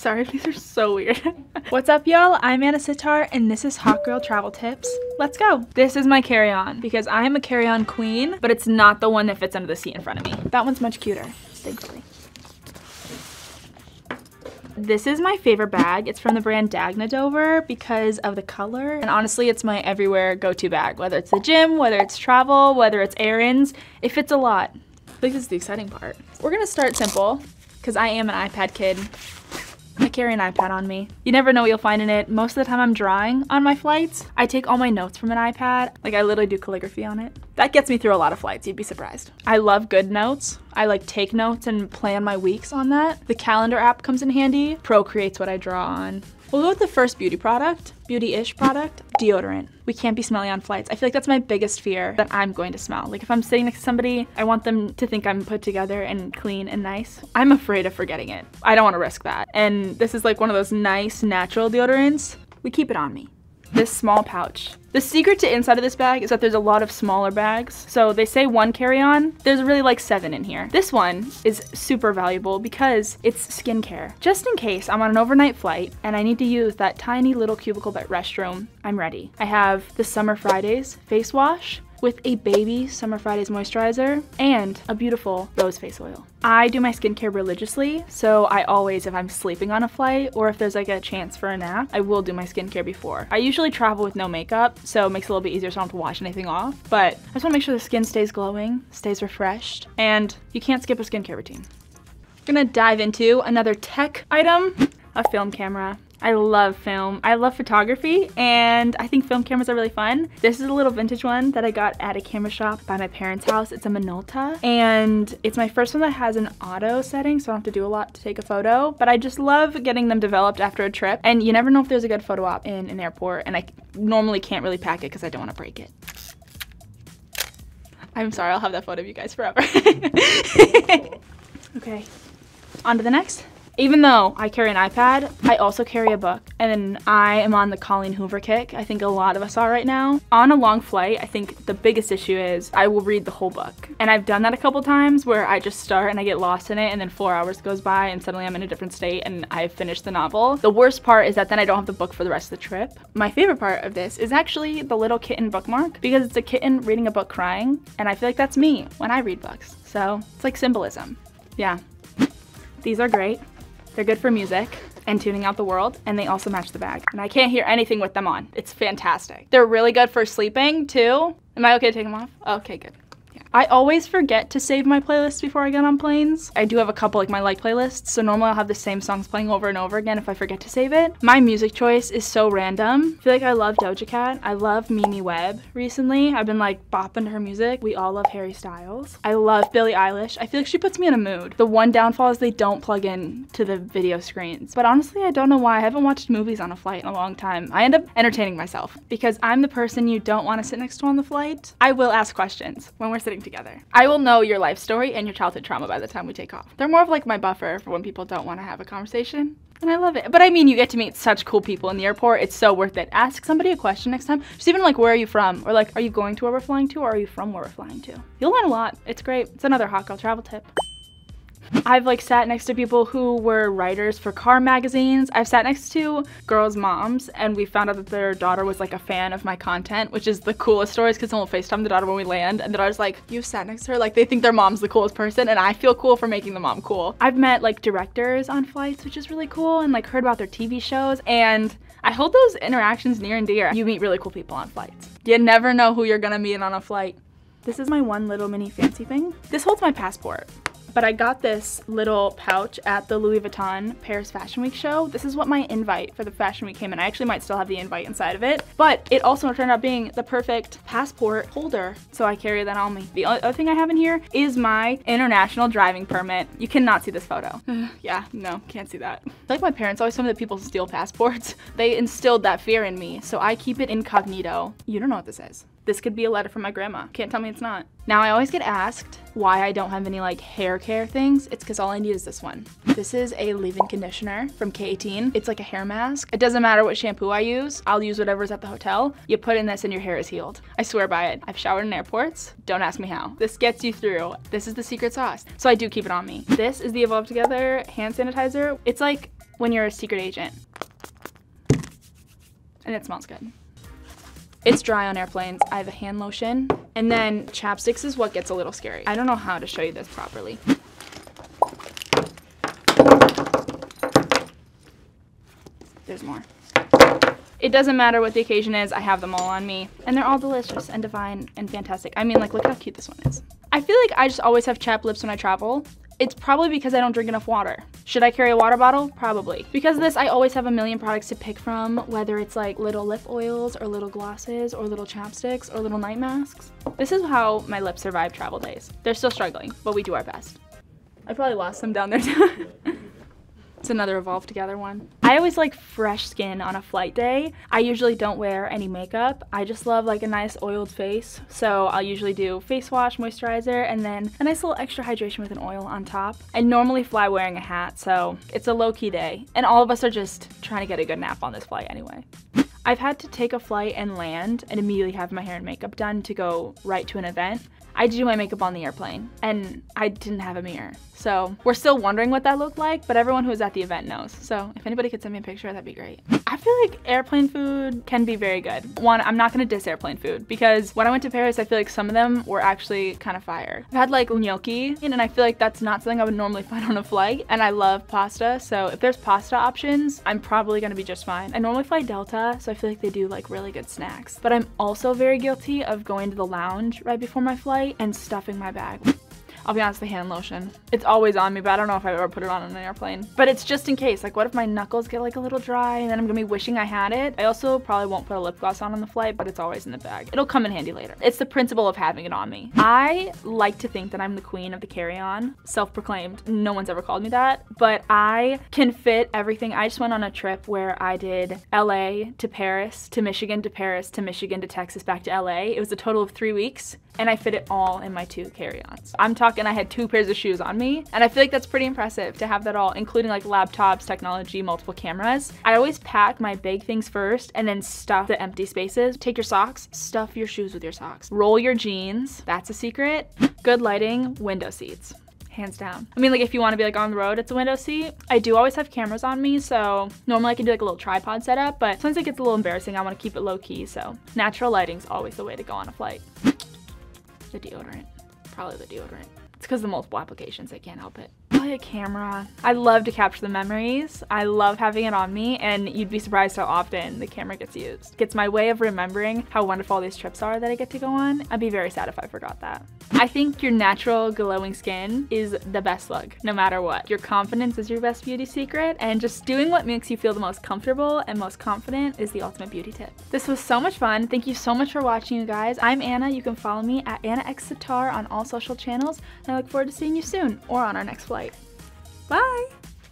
Sorry, these are so weird. What's up, y'all? I'm Anna Sitar, and this is Hot Girl Travel Tips. Let's go. This is my carry-on because I am a carry-on queen, but it's not the one that fits under the seat in front of me. That one's much cuter, thankfully. This is my favorite bag. It's from the brand Dagne Dover because of the color. And honestly, it's my everywhere go-to bag. Whether it's the gym, whether it's travel, whether it's errands, it fits a lot. I think this is the exciting part. We're gonna start simple because I am an iPad kid. I Carry an iPad on me. You never know what you'll find in it. Most of the time I'm drawing on my flights. I take all my notes from an iPad. Like I literally do calligraphy on it. That gets me through a lot of flights, you'd be surprised. I love GoodNotes. I like take notes and plan my weeks on that. The calendar app comes in handy. Procreate's what I draw on. We'll go with the first beauty product, beauty-ish product, deodorant. We can't be smelly on flights. I feel like that's my biggest fear that I'm going to smell. Like if I'm sitting next to somebody, I want them to think I'm put together and clean and nice. I'm afraid of forgetting it. I don't want to risk that. And this is like one of those nice natural deodorants. We keep it on me this small pouch. The secret to inside of this bag is that there's a lot of smaller bags. So they say one carry-on, there's really like seven in here. This one is super valuable because it's skincare. Just in case I'm on an overnight flight and I need to use that tiny little cubicle restroom, I'm ready. I have the Summer Fridays face wash, with a baby Summer Fridays moisturizer and a beautiful rose face oil. I do my skincare religiously, so I always, if I'm sleeping on a flight or if there's like a chance for a nap, I will do my skincare before. I usually travel with no makeup, so it makes it a little bit easier so I don't have to wash anything off, but I just wanna make sure the skin stays glowing, stays refreshed, and you can't skip a skincare routine. I'm gonna dive into another tech item, a film camera. I love film. I love photography and I think film cameras are really fun. This is a little vintage one that I got at a camera shop by my parents' house. It's a Minolta and it's my first one that has an auto setting so I don't have to do a lot to take a photo but I just love getting them developed after a trip and you never know if there's a good photo op in an airport and I normally can't really pack it because I don't want to break it. I'm sorry, I'll have that photo of you guys forever. okay, on to the next. Even though I carry an iPad, I also carry a book. And I am on the Colleen Hoover kick. I think a lot of us are right now. On a long flight, I think the biggest issue is I will read the whole book. And I've done that a couple times where I just start and I get lost in it and then four hours goes by and suddenly I'm in a different state and I've finished the novel. The worst part is that then I don't have the book for the rest of the trip. My favorite part of this is actually the little kitten bookmark because it's a kitten reading a book crying and I feel like that's me when I read books. So it's like symbolism. Yeah. These are great. They're good for music and tuning out the world, and they also match the bag. And I can't hear anything with them on. It's fantastic. They're really good for sleeping too. Am I okay to take them off? Okay, good. I always forget to save my playlists before I get on planes. I do have a couple like my like playlists, so normally I'll have the same songs playing over and over again if I forget to save it. My music choice is so random. I feel like I love Doja Cat. I love Mimi Webb recently. I've been like bopping to her music. We all love Harry Styles. I love Billie Eilish. I feel like she puts me in a mood. The one downfall is they don't plug in to the video screens. But honestly, I don't know why. I haven't watched movies on a flight in a long time. I end up entertaining myself because I'm the person you don't want to sit next to on the flight. I will ask questions when we're sitting together. I will know your life story and your childhood trauma by the time we take off. They're more of like my buffer for when people don't want to have a conversation. And I love it. But I mean, you get to meet such cool people in the airport. It's so worth it. Ask somebody a question next time. Just even like, where are you from? Or like, are you going to where we're flying to? Or are you from where we're flying to? You'll learn a lot. It's great. It's another hot girl travel tip. I've like sat next to people who were writers for car magazines. I've sat next to girls' moms and we found out that their daughter was like a fan of my content, which is the coolest stories because someone will FaceTime the daughter when we land and the daughter's like, you sat next to her? Like they think their mom's the coolest person and I feel cool for making the mom cool. I've met like directors on flights, which is really cool and like heard about their TV shows and I hold those interactions near and dear. You meet really cool people on flights. You never know who you're gonna meet on a flight. This is my one little mini fancy thing. This holds my passport. But I got this little pouch at the Louis Vuitton Paris Fashion Week show. This is what my invite for the Fashion Week came in. I actually might still have the invite inside of it, but it also turned out being the perfect passport holder, so I carry that on me. The other thing I have in here is my international driving permit. You cannot see this photo. yeah, no, can't see that. Like my parents always tell me that people steal passports. They instilled that fear in me, so I keep it incognito. You don't know what this is. This could be a letter from my grandma. Can't tell me it's not. Now I always get asked why I don't have any like hair care things. It's because all I need is this one. This is a leave-in conditioner from K18. It's like a hair mask. It doesn't matter what shampoo I use. I'll use whatever's at the hotel. You put in this and your hair is healed. I swear by it. I've showered in airports. Don't ask me how. This gets you through. This is the secret sauce. So I do keep it on me. This is the Evolve Together hand sanitizer. It's like when you're a secret agent. And it smells good. It's dry on airplanes. I have a hand lotion. And then chapsticks is what gets a little scary. I don't know how to show you this properly. There's more. It doesn't matter what the occasion is, I have them all on me. And they're all delicious and divine and fantastic. I mean, like, look how cute this one is. I feel like I just always have chapped lips when I travel. It's probably because I don't drink enough water. Should I carry a water bottle? Probably. Because of this, I always have a million products to pick from, whether it's like little lip oils or little glosses or little chapsticks or little night masks. This is how my lips survive travel days. They're still struggling, but we do our best. I probably lost them down there too. It's another Evolve Together one. I always like fresh skin on a flight day. I usually don't wear any makeup. I just love like a nice oiled face. So I'll usually do face wash, moisturizer, and then a nice little extra hydration with an oil on top. I normally fly wearing a hat, so it's a low-key day. And all of us are just trying to get a good nap on this flight anyway. I've had to take a flight and land and immediately have my hair and makeup done to go right to an event. I do my makeup on the airplane and I didn't have a mirror. So we're still wondering what that looked like, but everyone who was at the event knows. So if anybody could send me a picture, that'd be great. I feel like airplane food can be very good. One, I'm not gonna diss airplane food because when I went to Paris, I feel like some of them were actually kind of fire. I've had like gnocchi and I feel like that's not something I would normally find on a flight. And I love pasta. So if there's pasta options, I'm probably gonna be just fine. I normally fly Delta, so I feel like they do like really good snacks. But I'm also very guilty of going to the lounge right before my flight and stuffing my bag. I'll be honest, the hand lotion. It's always on me, but I don't know if I've ever put it on an airplane. But it's just in case. Like, what if my knuckles get like a little dry and then I'm gonna be wishing I had it? I also probably won't put a lip gloss on on the flight, but it's always in the bag. It'll come in handy later. It's the principle of having it on me. I like to think that I'm the queen of the carry-on. Self-proclaimed. No one's ever called me that. But I can fit everything. I just went on a trip where I did LA to Paris, to Michigan to Paris, to Michigan to Texas, back to LA. It was a total of three weeks and I fit it all in my two carry-ons. I'm talking I had two pairs of shoes on me and I feel like that's pretty impressive to have that all, including like laptops, technology, multiple cameras. I always pack my big things first and then stuff the empty spaces. Take your socks, stuff your shoes with your socks. Roll your jeans, that's a secret. Good lighting, window seats hands down. I mean, like if you want to be like on the road, it's a window seat. I do always have cameras on me, so normally I can do like a little tripod setup, but sometimes it gets a little embarrassing. I want to keep it low key, so natural lighting's always the way to go on a flight. The deodorant. Probably the deodorant. It's because the multiple applications, I can't help it. A camera. I love to capture the memories. I love having it on me and you'd be surprised how often the camera gets used. It's my way of remembering how wonderful these trips are that I get to go on. I'd be very sad if I forgot that. I think your natural glowing skin is the best look, no matter what. Your confidence is your best beauty secret and just doing what makes you feel the most comfortable and most confident is the ultimate beauty tip. This was so much fun. Thank you so much for watching you guys. I'm Anna. You can follow me at Anna on all social channels. and I look forward to seeing you soon or on our next flight. Bye!